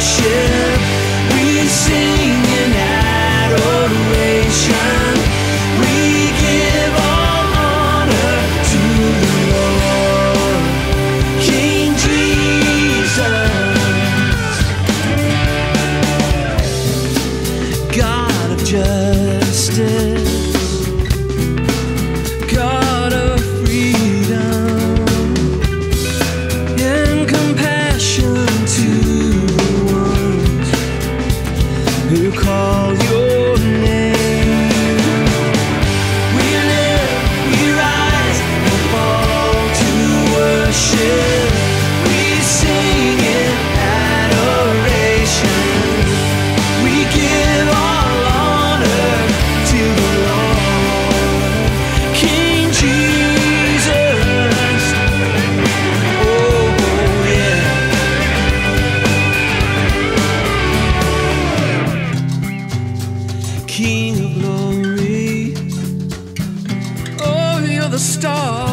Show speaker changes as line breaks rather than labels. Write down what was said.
worship. We sing in adoration. We give all honor to the Lord, King Jesus, God of justice. glory. Oh, you're the star.